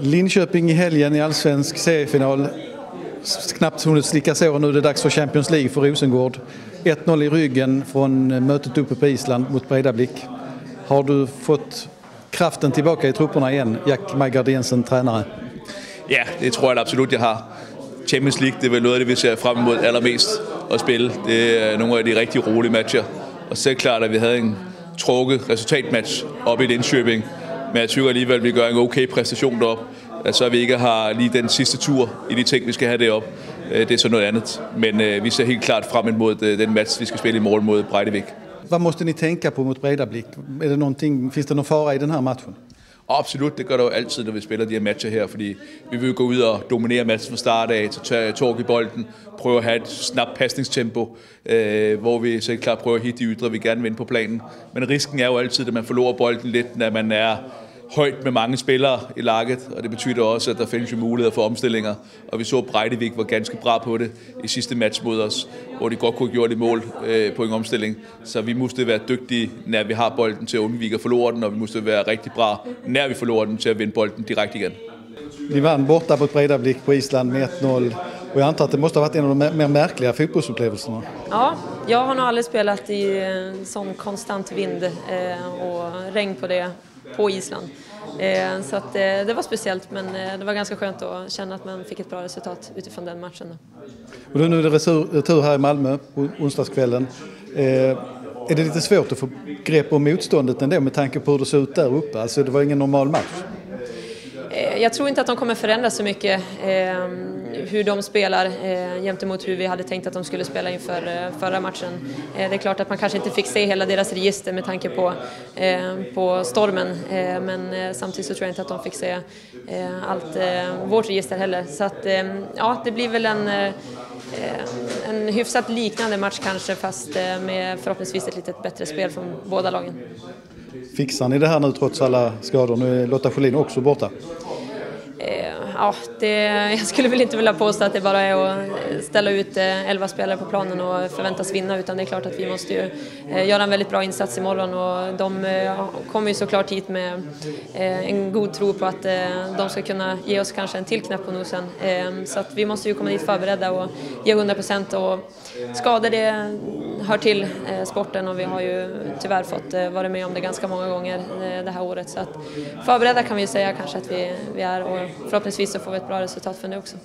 Linköping i helgen i allsvensk seriefinal. Knappt hunnit slicka såren nu, det är dags för Champions League för Rosengård. 1-0 i ryggen från eh, mötet uppe på Island mot Bredablick. Har du fått kraften tillbaka i trupperna igen, Jack Majgard Jensen, tränare? Ja, det tror jag absolut, jag har. Champions League, det är väl något av det, vi ser fram emot allra allermest att spela. Det är några av de riktigt roliga matcher. Och så er det klart, vi hade en tråkig resultatmatch uppe i Linköping. Men jeg tycker alligevel, at vi gør en okay præstation deroppe. At så vi ikke har lige den sidste tur i de ting, vi skal have derop. Øh, det er så noget andet. Men øh, vi ser helt klart frem imod øh, den match, vi skal spille i morgen mod Breidevik. Vad måste ni tänka på mot Bredablick? Är det någonting, finns det någon fara i den här matchen? Absolut, det gør der jo altid, når vi spiller de her matcher her, fordi vi vil gå ud og dominere matchen fra start af, tage torg i bolden, prøve at have et snabbt pasningstempo, øh, hvor vi så klart prøver at hitte de ydre, vi gerne vil på planen. Men risken er jo altid, at man forlorer bolden lidt, når man er højt med mange spillere i laget, og det betyder også, at der findes jo muligheder for omstillinger. Og vi så, Breidevik var ganske bra på det i sidste match mod os, hvor de godt kunne have gjort et mål øh, på en omstilling. Så vi måste være dygtige, når vi har bolden til at undvike at forlore den, og vi måste være rigtig bra, når vi forlorer den, til at vinde bolden direkte igen. Ni vann borta mot Bredablick på Island med 1-0 och jag antar att det måste ha varit en av de mer märkliga fotbollsupplevelserna. Ja, jag har nog aldrig spelat i en sån konstant vind eh, och regn på det på Island. Eh, så att, eh, det var speciellt men det var ganska skönt att känna att man fick ett bra resultat utifrån den matchen. Och nu är det retur här i Malmö på onsdagskvällen. Är det lite svårt att få grepp om motståndet ändå med tanke på hur det såg ut där uppe? Alltså det var ingen normal match. Jag tror inte att de kommer förändra så mycket eh, hur de spelar eh, gentemot hur vi hade tänkt att de skulle spela inför eh, förra matchen. Eh, det är klart att man kanske inte fick se hela deras register med tanke på, eh, på stormen eh, men eh, samtidigt så tror jag inte att de fick se eh, allt eh, vårt register heller. Så att eh, ja, det blir väl en, en hyfsat liknande match kanske fast med förhoppningsvis ett lite bättre spel från båda lagen. Fixar ni det här nu trots alla skador? Nu är Lotta Schelin också borta ja, det, jag skulle väl inte vilja påstå att det bara är att ställa ut eh, elva spelare på planen och förväntas vinna utan det är klart att vi måste ju eh, göra en väldigt bra insats imorgon och de eh, kommer ju såklart hit med en god tro på att de ska kunna ge oss kanske en till knäpp på nosen. Så att vi måste ju komma dit förberedda och ge 100 procent och skador det hör till sporten och vi har ju tyvärr fått vara med om det ganska många gånger det här året så att förberedda kan vi säga kanske att vi, vi är och förhoppningsvis så får vi ett bra resultat från det också.